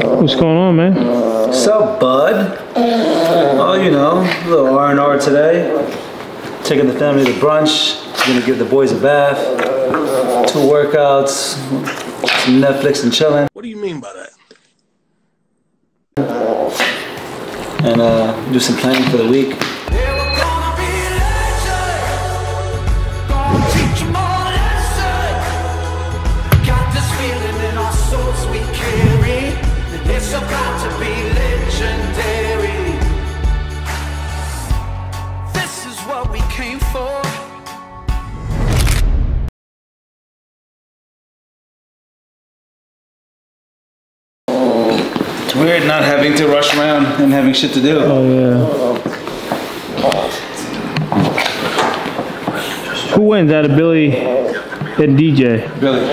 What's going on, man? What's up, bud? Oh, you know, a little R&R today. Taking the family to brunch. Gonna give the boys a bath. Two workouts. Some Netflix and chilling. What do you mean by that? And uh, do some planning for the week. Weird not having to rush around and having shit to do. Oh yeah. Who wins out of Billy and DJ? Billy.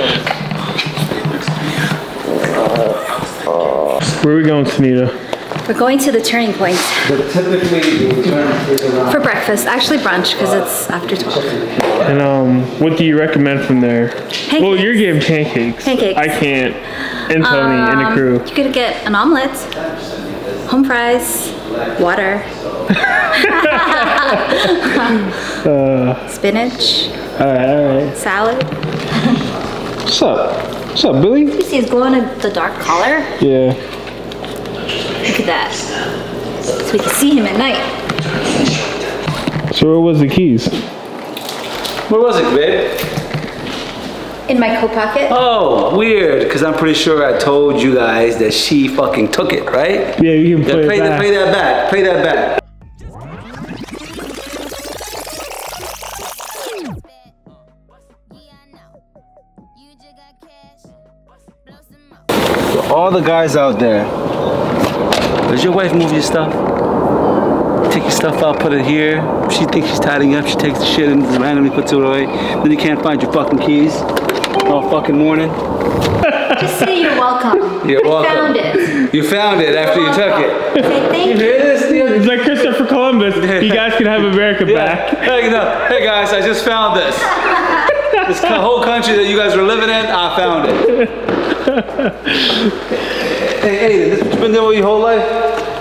Where are we going, Sunita? We're going to the turning point But typically, the return is around. for breakfast. Actually, brunch because it's after 12. And um, what do you recommend from there? Well, you're getting pancakes. Pancakes. I can't. And Tony and the Um, crew. You could get an omelet, home fries, water, spinach, All right, all right. salad. What's up? What's up, Billy? You see his glow in the dark color. Yeah. Look at that. So we can see him at night. So where was the keys? Where was it, babe? In my coat pocket. Oh, weird, because I'm pretty sure I told you guys that she fucking took it, right? Yeah, you can Yeah, play play, it that, back. play that back. Play that back. All the guys out there, does your wife move your stuff? Take your stuff out, put it here. If she thinks she's tidying up, she takes the shit and just randomly puts it away. Then you can't find your fucking keys all fucking morning. Just say you're welcome. You're I welcome. found it. You found it after you took it. Say thank You you. hear this? It's like Christopher Columbus. You guys can have America Yeah. back. Hey, no. hey guys, I just found this. This whole country that you guys were living in, I found it. Hey, hey, this what you been doing with your whole life?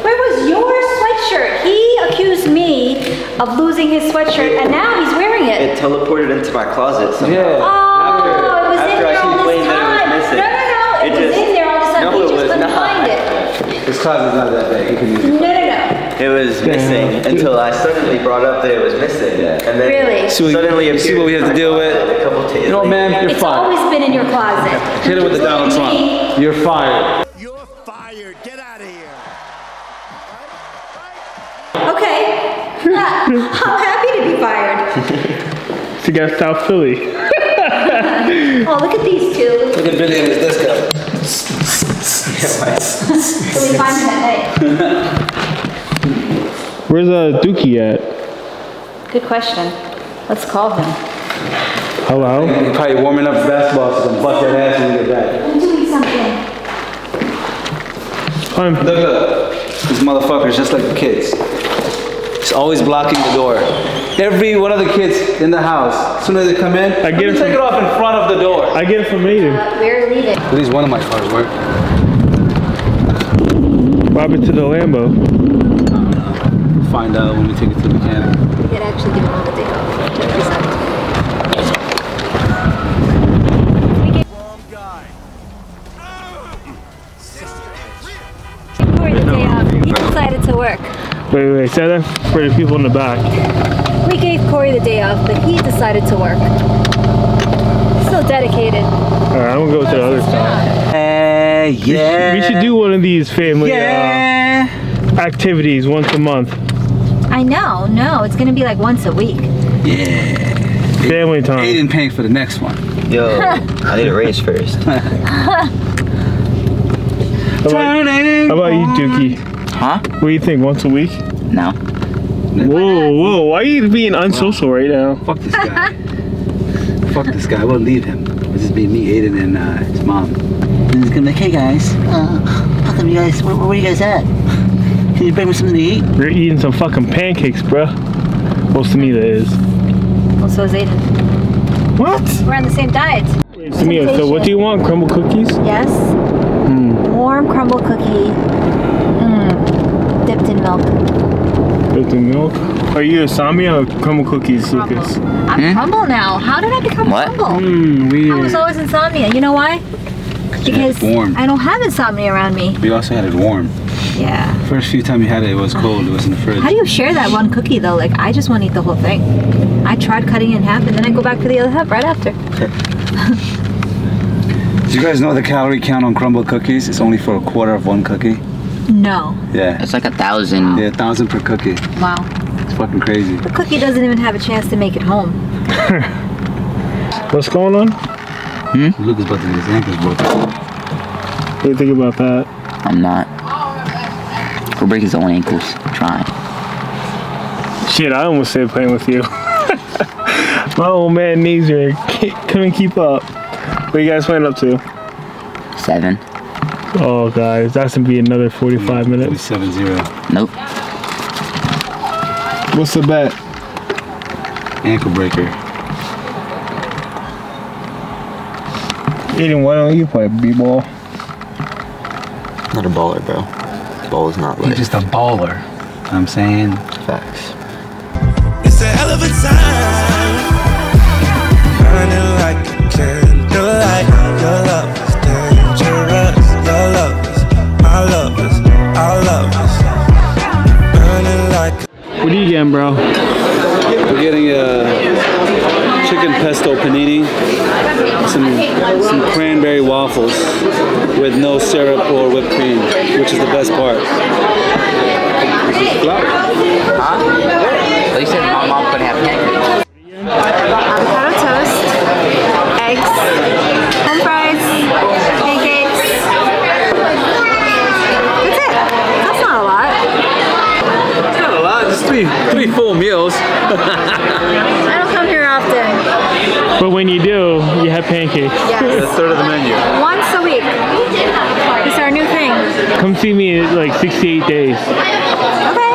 Where was your sweatshirt? He accused me of losing his sweatshirt and now he's wearing it. It teleported into my closet somehow. Yeah. Oh, it was in there all this complained that it was time. No, no, no, it, It was just- in there all of a sudden. No, he it just was couldn't not. Find it. This closet's not that big. You can use No, it. no, no. It was missing until I suddenly brought up that it was missing. And then Really? See what- suddenly you see what we have to deal with? closet A couple days You know what, man? You're It's fired. always been in your closet. Hit it with the Donald Trump. You're fired. You're fired. Get out of here. Okay. Yeah, I'm happy to be fired. It's got South Philly. Oh, look at these two. Look at Billy and his disco. So we find them at night. Where's uh, Dookie at? Good question. Let's call him. Hello? You're probably warming up his basketball so he can bust that ass when you get back. I'm doing something. I'm, Look, look. These motherfuckers just like the kids. He's always blocking the door. Every one of the kids in the house, as soon as they come in, I get let it take from- it off in front of the door. I get it from Aiden. Uh, we're leaving. At least one of my cars work. What it to the Lambo? Find out when we take it to the mechanic. We could actually give him the day off. Check. Corey, the day off. He decided to work. Wait, wait, say that for the people in the back. We gave Corey the day off, but he decided to work. So dedicated. All right, I'm gonna go to the other side. Hey, We should- We should do one of these family uh, activities once a month. I know, no, it's gonna be like once a week. Yeah. Family time. Aiden paying for the next one. Yo, I need a raise first. How about, how about you, Dookie? Huh? What do you think? Once a week? No. Whoa, whoa! Why are you being unsocial right now? Fuck this guy. Fuck this guy. I won't leave him. It'll just be me, Aiden, and uh, his mom. And he's gonna be like, hey guys, uh, how come you guys, where, where are you guys at? Can you bring me something to eat? You're eating some fucking pancakes, bruh. Well, Sunita is. Well, so is Aiden. What? We're on the same diet. Sunita, so what do you want? Crumbl cookies? Yes. Hmm. Warm Crumbl Crumbl cookie. Mm, dipped in milk. With the milk. Are you Insomnia or Crumbl cookies, Lucas? I'm Crumbl now. How did I become What? Crumbl? Mmm, I was always insomnia. You know why? Because warm. I don't have insomnia around me. We also had it warm. Yeah. First few time you had it, it was cold. It was in the fridge. How do you share that one cookie though? Like I just want to eat the whole thing. I tried cutting it in half and then I go back for the other half right after. Do you guys know the calorie count on Crumbl cookies? It's only for a quarter of one cookie. No. Yeah. It's like a thousand. Yeah, a thousand per cookie. Wow. It's fucking crazy. The cookie doesn't even have a chance to make it home. What's going on? Hmm? Lucas about to get his ankles broken. What do you think about that? I'm not. He'll break his own ankles. Trying. Shit, I almost said playing with you. My old man knees are couldn't keep up. What you guys playing up to? Seven. Oh, guys, that's gonna be another 45 minutes. 7 0. Nope. What's the bet? Ankle breaker. Aiden, why don't you play b-ball? Not a baller, bro. Ball is not He's lit. just a baller. You know I'm saying? Facts. It's a hell of a time. With no syrup or whipped cream, which is the best part. Huh? Well, you said my mom couldn't have pancakes. Avocado toast, eggs, home fries, pancakes. That's it. That's not a lot. It's not a lot, just three three full meals. I don't come here often. But when you do, you have pancakes. a Yes. third of the menu. Once a week. It's our new thing. Come see me in like 68 days. Okay.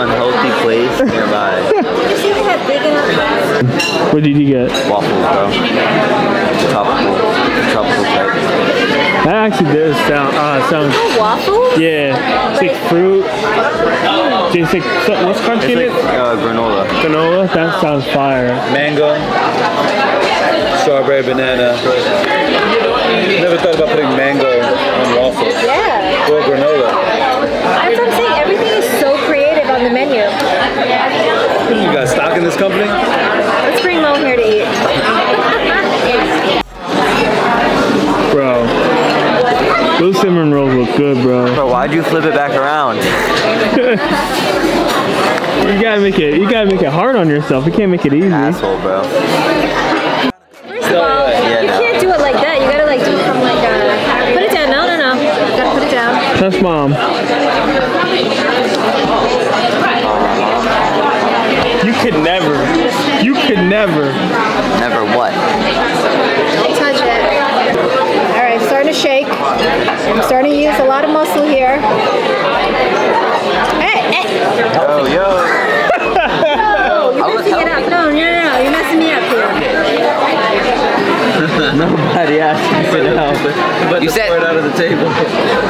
Unhealthy place nearby. You see they have big enough. What did you get? Waffles, bro. Tropical. Tropical type. That actually does sound, uh, sounds, Waffles? yeah. It's like fruit. It's like, so- what's crunchy in It's it? uh, granola. Granola? That sounds fire. Mango, strawberry, banana. Never thought about putting mango on waffles Yeah. or granola. That's what I'm saying. Everything is so creative on the menu. You got stock in this company? Let's here to eat. Bro. Those cinnamon rolls look good, bro. Bro, why'd you flip it back around? You gotta make it, you gotta make it hard on yourself. You can't make it easy. Asshole, bro. First of all, Yeah, you no. can't do it like that. You gotta like do it from like uh put it down. No, no, no. You gotta put it down. That's mom. You could never, you could never. Never what? Don't touch it. All right, starting to shake. I'm starting to use a lot of muscle here. Hey, hey. Yo, yo. Oh, you're messing it up. No, no, no, no. You're messing me up here. Nobody asked me to help. But You said- it out of the table.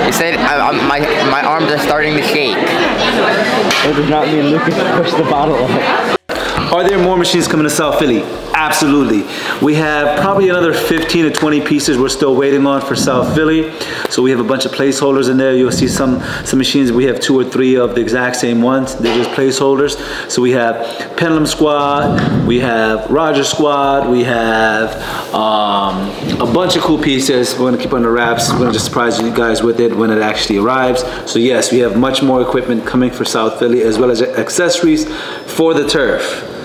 You said I, I, my my arms are starting to shake. It does not mean Lucas pushed the bottle up. Are there more machines coming to South Philly? Absolutely. We have probably another 15 to 20 pieces we're still waiting on for South Philly. So we have a bunch of placeholders in there. You'll see some, some machines, we have two or three of the exact same ones. They're just placeholders. So we have Pendulum Squat, we have Roger Squad, we have um, a bunch of cool pieces. We're gonna keep under wraps. We're gonna just surprise you guys with it when it actually arrives. So yes, we have much more equipment coming for South Philly as well as accessories for the turf.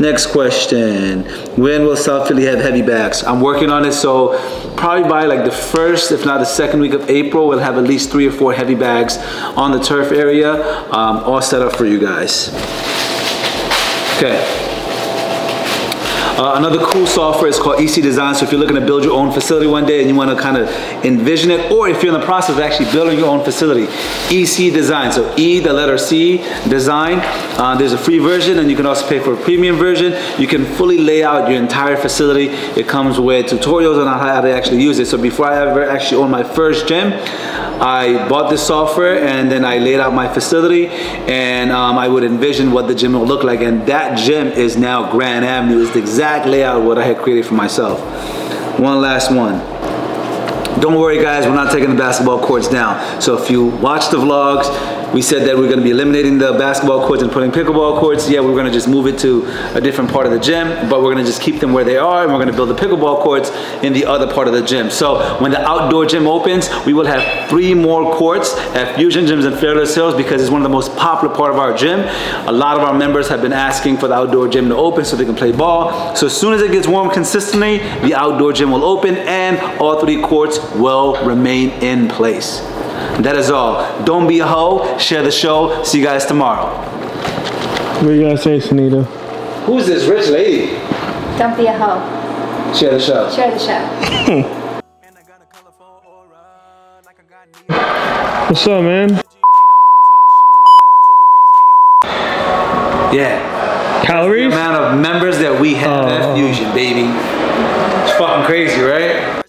Next question. When will South Philly have heavy bags? I'm working on it, so probably by like the first, if not the second week of April, we'll have at least three or four heavy bags on the turf area, um, all set up for you guys. Okay. Uh, another cool software is called EC Design. So if you're looking to build your own facility one day and you want to kind of envision it, or if you're in the process of actually building your own facility, EC Design. So E, the letter C, Design. Uh, there's a free version, and you can also pay for a premium version. You can fully lay out your entire facility. It comes with tutorials on how to actually use it. So before I ever actually owned my first gym, I bought this software and then I laid out my facility and um, I would envision what the gym will look like. And that gym is now Grand Avenue. It's the exact layout of what I had created for myself. One last one. Don't worry guys, we're not taking the basketball courts down. So if you watch the vlogs, we said that we're gonna be eliminating the basketball courts and putting pickleball courts. Yeah, we're gonna just move it to a different part of the gym, but we're gonna just keep them where they are and we're gonna build the pickleball courts in the other part of the gym. So when the outdoor gym opens, we will have three more courts at Fusion Gyms in Fairless Hills because it's one of the most popular part of our gym. A lot of our members have been asking for the outdoor gym to open so they can play ball. So as soon as it gets warm consistently, the outdoor gym will open and all three courts will remain in place. That is all. Don't be a hoe. Share the show. See you guys tomorrow. What you gotta say, Sunita? Who's this rich lady? Don't be a hoe. Share the show. Share the show. What's up, man? Yeah. Calories? The amount of members that we have at Oh. Fusion, baby. It's fucking crazy, right?